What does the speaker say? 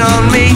on me.